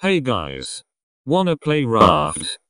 Hey guys. Wanna play Raft?